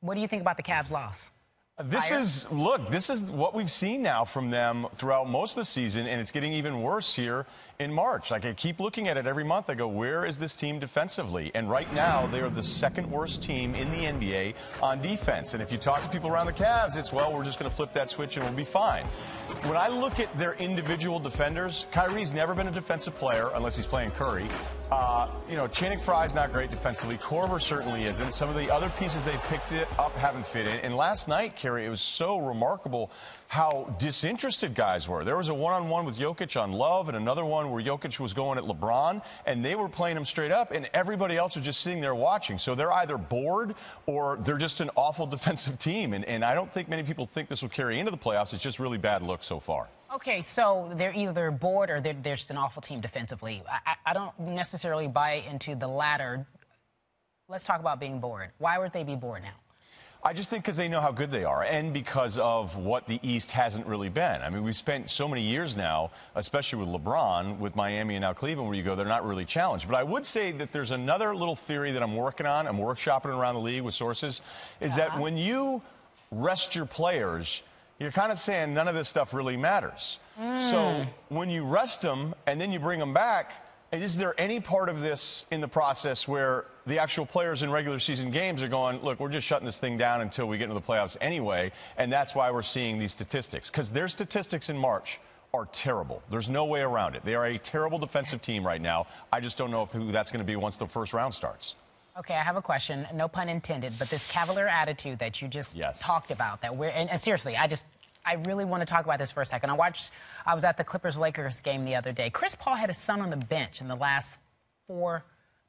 What do you think about the Cavs' loss? This Fire? is, look, this is what we've seen now from them throughout most of the season, and it's getting even worse here in March. Like, I keep looking at it every month. I go, where is this team defensively? And right now, they are the second worst team in the NBA on defense. And if you talk to people around the Cavs, it's, well, we're just going to flip that switch and we'll be fine. When I look at their individual defenders, Kyrie's never been a defensive player unless he's playing Curry. Uh, you know, Channing Frye's not great defensively. Korver certainly isn't. Some of the other pieces they picked up haven't fit in. And last night, Kerry, it was so remarkable how disinterested guys were. There was a one-on-one with Jokic on Love and another one where Jokic was going at LeBron, and they were playing him straight up, and everybody else was just sitting there watching. So they're either bored or they're just an awful defensive team. And, and I don't think many people think this will carry into the playoffs. It's just really bad look so far. Okay, so they're either bored or they're, they're just an awful team defensively. I, I don't necessarily buy into the latter. Let's talk about being bored. Why would they be bored now? I just think because they know how good they are and because of what the East hasn't really been. I mean, we've spent so many years now, especially with LeBron, with Miami and now Cleveland, where you go, they're not really challenged. But I would say that there's another little theory that I'm working on, I'm workshopping around the league with sources, is yeah. that uh-huh. when you rest your players, you're kind of saying none of this stuff really matters. Mm. So when you rest them and then you bring them back, is there any part of this in the process where the actual players in regular season games are going, look, we're just shutting this thing down until we get into the playoffs anyway, and that's why we're seeing these statistics? Because their statistics in March are terrible. There's no way around it. They are a terrible defensive team right now. I just don't know if who that's going to be once the first round starts. Okay, I have a question. No pun intended, but this cavalier attitude that you just yes. talked about, that we're and, and seriously, I just I really want to talk about this for a second. I watched. I was at the Clippers Lakers game the other day. Chris Paul had his son on the bench in the last four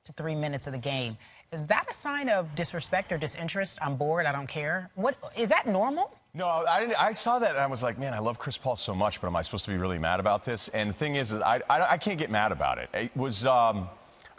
to three minutes of the game. Is that a sign of disrespect or disinterest? I'm bored. I don't care. What is that normal? No, I, I, saw that and I was like, man, I love Chris Paul so much, but am I supposed to be really mad about this? And the thing is, is I, I, I can't get mad about it. It was. Um,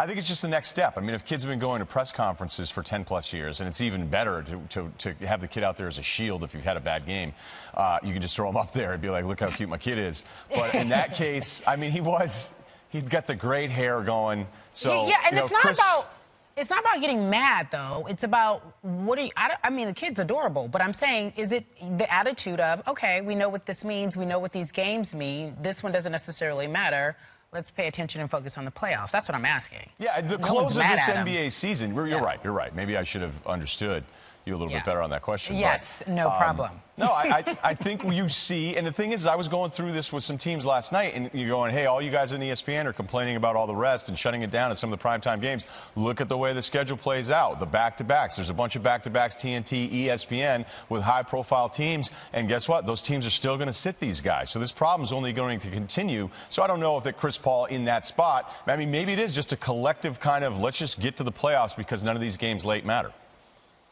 I think it's just the next step. I mean, if kids have been going to press conferences for 10 plus years, and it's even better to, to, to have the kid out there as a shield if you've had a bad game, uh, you can just throw him up there and be like, look how cute my kid is. But in that case, I mean, he was, he's got the great hair going. So, yeah, and you know, it's not Chris, about. It's not about getting mad, though. It's about what are you? I, I, mean, the kid's adorable, but I'm saying, is it the attitude of, okay, we know what this means, we know what these games mean. This one doesn't necessarily matter let's pay attention and focus on the playoffs. That's what I'm asking. Yeah, the no close of this NBA season, you're yeah. right, you're right. Maybe I should have understood you a little yeah. bit better on that question. Yes, but, no um, problem. no, I, I, I, think you see, and the thing is, I was going through this with some teams last night, and you're going, hey, all you guys in ESPN are complaining about all the rest and shutting it down at some of the primetime games. Look at the way the schedule plays out, the back-to-backs. There's a bunch of back-to-backs, TNT, ESPN, with high-profile teams, and guess what? Those teams are still going to sit these guys. So this problem is only going to continue. So I don't know if that Chris Paul in that spot, I mean, maybe it is just a collective kind of let's just get to the playoffs because none of these games late matter.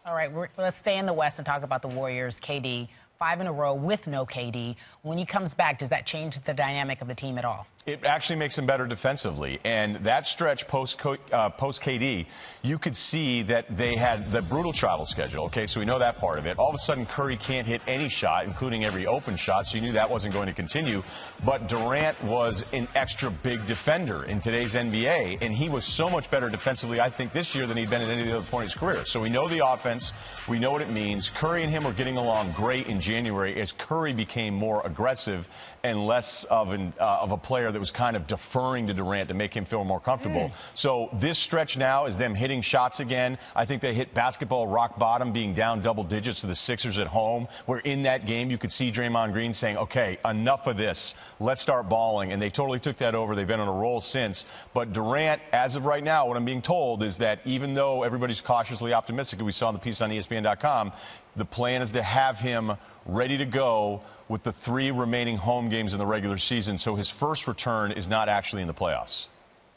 All right, let's stay in the West and talk about the Warriors. KD, five in a row with no KD. When he comes back, does that change the dynamic of the team at all? It actually makes him better defensively. And that stretch post uh, post KD, you could see that they had the brutal travel schedule. Okay, so we know that part of it. All of a sudden, Curry can't hit any shot, including every open shot. So you knew that wasn't going to continue. But Durant was an extra big defender in today's NBA, and he was so much better defensively, I think, this year than he'd been at any other point in his career. So we know the offense, we know what it means. Curry and him are getting along great in January as Curry became more aggressive and less of an uh, of a player that was kind of deferring to Durant to make him feel more comfortable. Mm. So this stretch now is them hitting shots again. I think they hit basketball rock bottom, being down double digits to the Sixers at home. Where in that game you could see Draymond Green saying, "Okay, enough of this. Let's start balling." And they totally took that over. They've been on a roll since. But Durant, as of right now, what I'm being told is that even though everybody's cautiously optimistic, we saw in the piece on ESPN.com, the plan is to have him ready to go with the three remaining home games in the regular season. So his first return is not actually in the playoffs.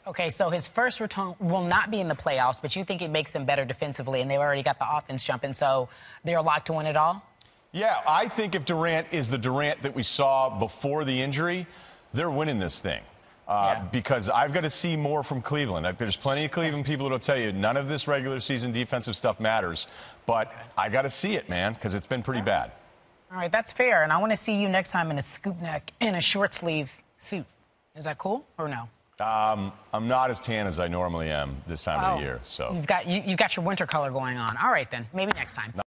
Okay, so his first return will not be in the playoffs, but you think it makes them better defensively, and they've already got the offense jumping, so they're locked to win it all? Yeah, I think if Durant is the Durant that we saw before the injury, they're winning this thing. Uh, yeah. Because I've got to see more from Cleveland. There's plenty of Cleveland people that'll tell you none of this regular season defensive stuff matters. But I got to see it, man, because it's been pretty bad. All right, that's fair. And I want to see you next time in a scoop neck in a short sleeve suit. Is that cool or no? Um, I'm not as tan as I normally am this time oh, of the oh. year. So you've got you, have got your winter color going on. All right then, maybe next time.